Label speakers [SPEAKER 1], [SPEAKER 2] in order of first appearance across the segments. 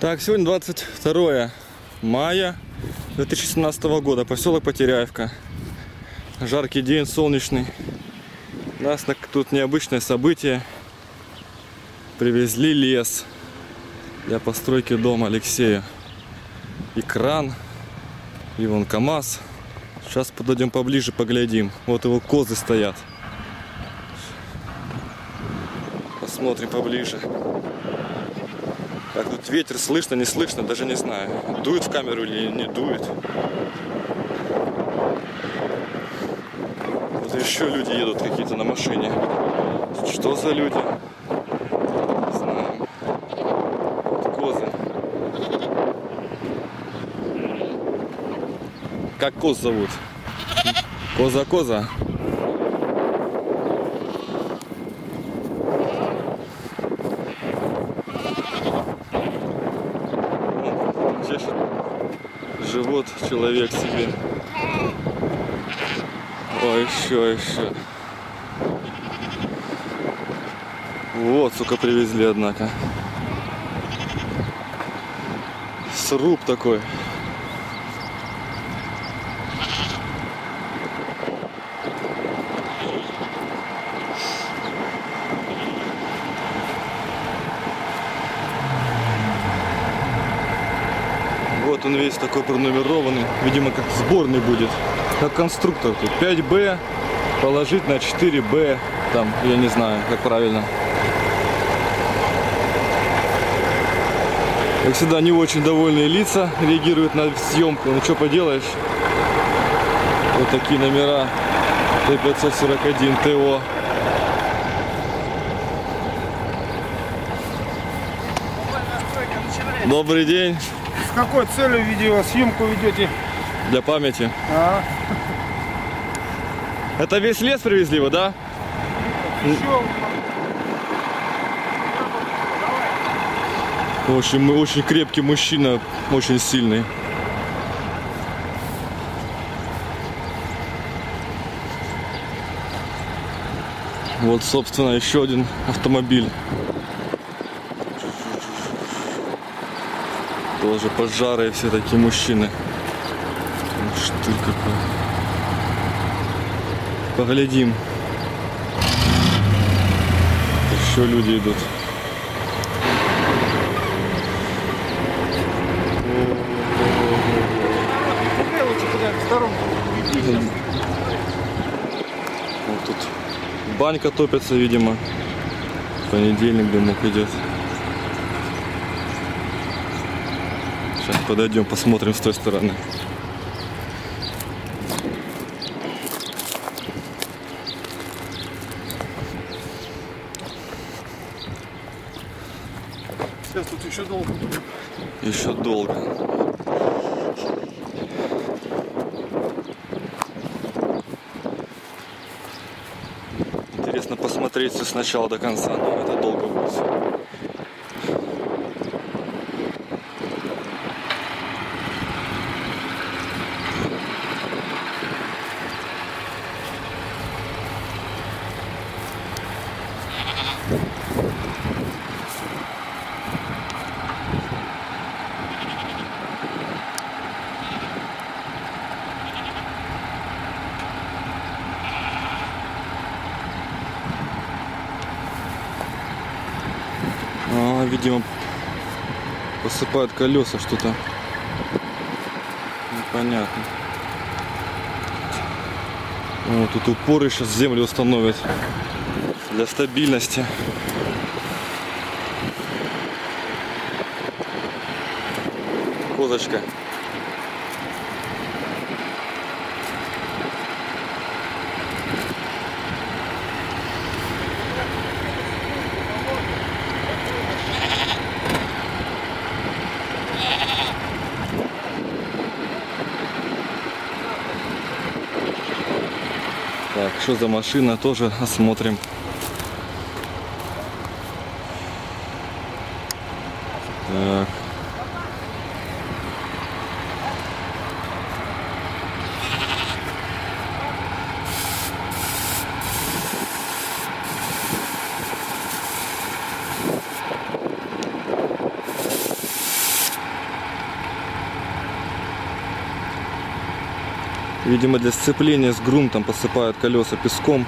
[SPEAKER 1] Так, сегодня 22 мая 2017 года, поселок Потеряевка. Жаркий день, солнечный. У нас на- тут необычное событие. Привезли лес для постройки дома Алексея. И кран, и вон КАМАЗ. Сейчас подойдем поближе, поглядим. Вот его козы стоят. Посмотрим поближе. Как тут ветер слышно, не слышно, даже не знаю. Дует в камеру или не дует. Вот еще люди едут какие-то на машине. Что за люди? Не знаю. Вот козы. Как коз зовут? Коза-коза. Человек себе. О, еще, еще. Вот, сука, привезли, однако. Сруб такой. Вот он весь такой пронумерованный. Видимо, как сборный будет. Как конструктор тут. 5Б положить на 4Б. Там, я не знаю, как правильно. Как всегда, не очень довольные лица реагируют на съемку. Ну что поделаешь. Вот такие номера. Т-541 ТО. Добрый день.
[SPEAKER 2] Какой целью видеосъемку ведете?
[SPEAKER 1] Для памяти.
[SPEAKER 2] А?
[SPEAKER 1] Это весь лес привезли вы, да?
[SPEAKER 2] Еще
[SPEAKER 1] Очень, мы- очень крепкий мужчина, очень сильный. Вот, собственно, еще один автомобиль. Тоже поджарые все такие мужчины. Штырь какой. Поглядим. Еще люди идут.
[SPEAKER 2] В.
[SPEAKER 1] Вот тут банька топится, видимо. Понедельник дымок идет. Сейчас подойдем, посмотрим с той стороны.
[SPEAKER 2] Сейчас тут еще долго.
[SPEAKER 1] Еще долго. Интересно посмотреть все с начала до конца, но это долго будет. А, видимо, посыпают колеса что-то. Непонятно. О, тут упоры сейчас землю установят для стабильности. Козочка. Так, что за машина, тоже осмотрим. Видимо, для сцепления с грунтом посыпают колеса песком.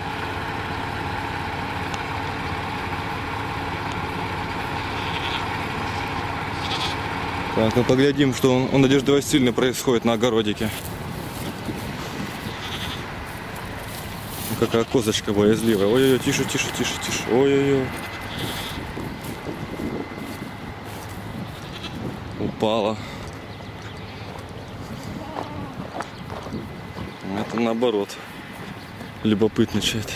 [SPEAKER 1] Так, мы поглядим, что у Надежды Васильевны происходит на огородике. Ну, Какая козочка боязливая. Ой-ой-ой, тише, тише, тише, тише. Ой-ой-ой. Упала. Это наоборот. Любопытничает.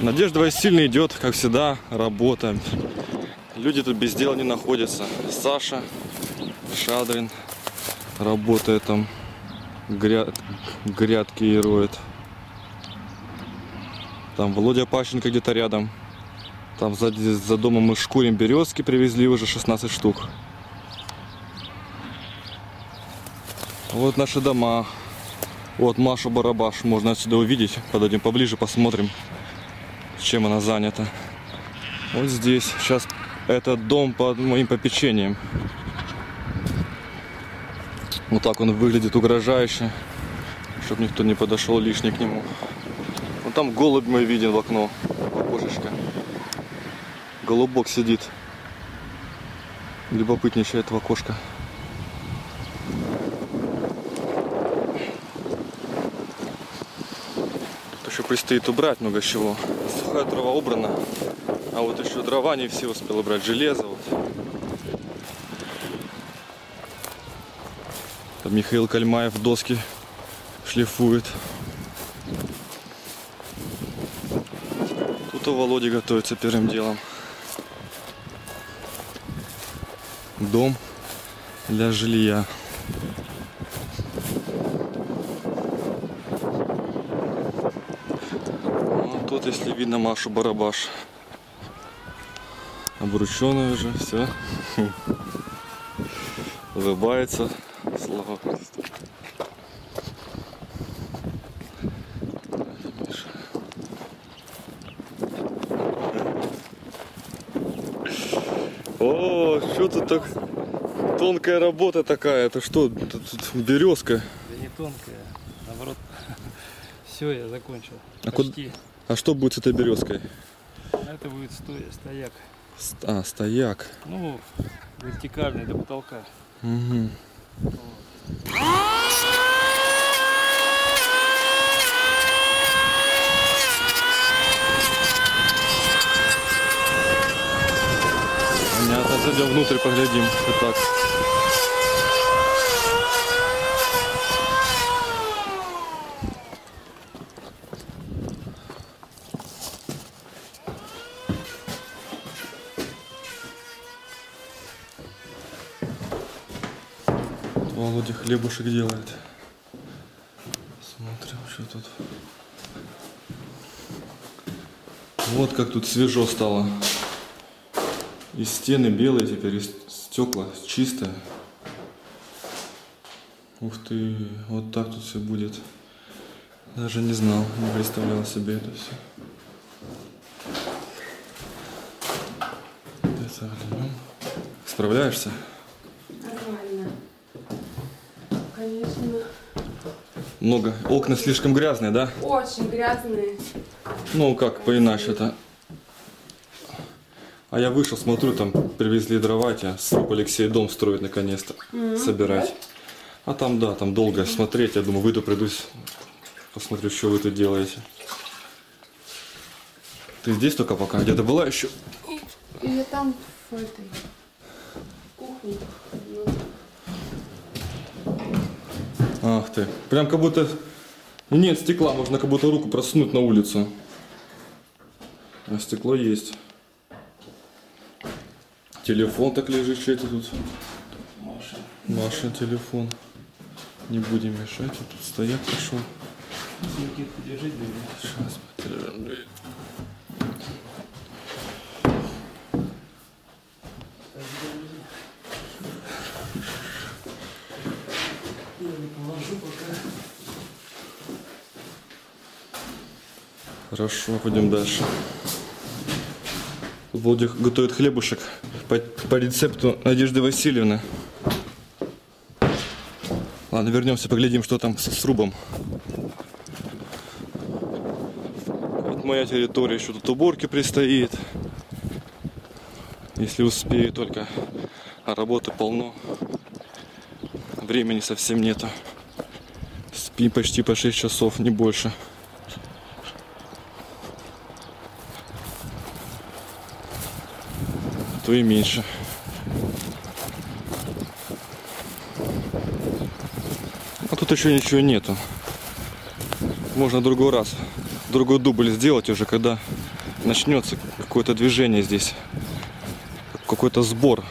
[SPEAKER 1] Надежда Васильевна идет, как всегда, работа. Люди тут без дела не находятся. Саша Шадрин работает там, гряд, грядки и роет. Там Володя Пащенко где-то рядом. Там за, за домом мы шкурим березки, привезли уже 16 штук. Вот наши дома. Вот Машу Барабаш можно отсюда увидеть. Подойдем поближе, посмотрим, чем она занята. Вот здесь. Сейчас этот дом под моим попечением. Вот так он выглядит угрожающе, чтобы никто не подошел лишний к нему. Вот там голубь мой виден в окно, в окошечко. Голубок сидит, любопытничает в окошко. Тут еще предстоит убрать много чего. Сухая трава убрана, а вот еще дрова не все успел убрать, железо вот. Там Михаил Кальмаев доски шлифует. Тут у Володи готовится первым делом. Дом для жилья. Ну, тут, если видно, Машу Барабаш. Обрученная уже, все. Улыбается. Слава Христу. О, что тут так тонкая работа такая? Это что? Тут, тут березка.
[SPEAKER 3] Да не тонкая, наоборот. Все, я закончил.
[SPEAKER 1] А куда-
[SPEAKER 3] Почти.
[SPEAKER 1] А что будет с этой березкой?
[SPEAKER 3] Это будет стоя, стояк.
[SPEAKER 1] Ст- А, стояк.
[SPEAKER 3] Ну, вертикальный до потолка.
[SPEAKER 1] Мгм. Понятно, зайдем внутрь, поглядим. Итак. Володя хлебушек делает. Смотрим, что тут. Вот как тут свежо стало. И стены белые теперь, и стекла чистые. Ух ты, вот так тут все будет. Даже не знал, не представлял себе это все. Это. Справляешься? Много. Окна слишком грязные, да?
[SPEAKER 4] Очень грязные.
[SPEAKER 1] Ну, как по-иначе-то. А я вышел, смотрю, там привезли дрова, те, сруб Алексей дом строит наконец-то, собирать. А там, да, там долго смотреть, я думаю, выйду, пройдусь, посмотрю, что вы тут делаете. Ты здесь только пока? Где-то была еще?
[SPEAKER 4] И там в этой кухне. Ну,
[SPEAKER 1] Ах ты, прям как будто... Нет стекла, можно как будто руку просунуть на улицу. А стекло есть. Телефон так лежит, что это тут?
[SPEAKER 3] Маша.
[SPEAKER 1] Маша телефон. Не будем мешать, а тут стояк пошел.
[SPEAKER 3] Никитку держи, блин.
[SPEAKER 1] Потеряем дверь. Хорошо, пойдем дальше. Володя готовит хлебушек по, по рецепту Надежды Васильевны. Ладно, вернемся, поглядим, что там со срубом. Вот моя территория, еще тут уборки предстоит. Если успею только. А работы полно. Времени совсем нету. Спи почти по 6 часов, не больше. То и меньше. А тут еще ничего нету. Можно другой раз, другой дубль сделать уже, когда начнется какое-то движение здесь. Какой-то сбор.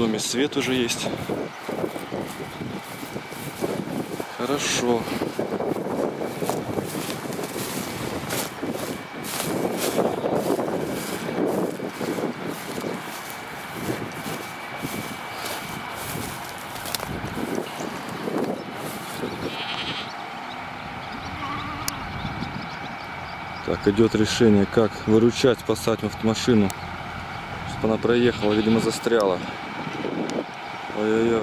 [SPEAKER 1] В доме свет уже есть. Хорошо. Так, идет решение, как выручать, спасать автомашину. Чтобы она проехала, видимо, застряла. Ой-ой-ой.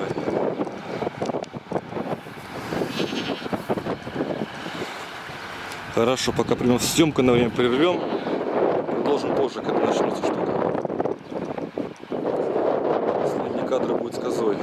[SPEAKER 1] Хорошо, пока примем съемку на время прервем. Продолжим позже, когда начнется штука. Последний кадр будет с козой.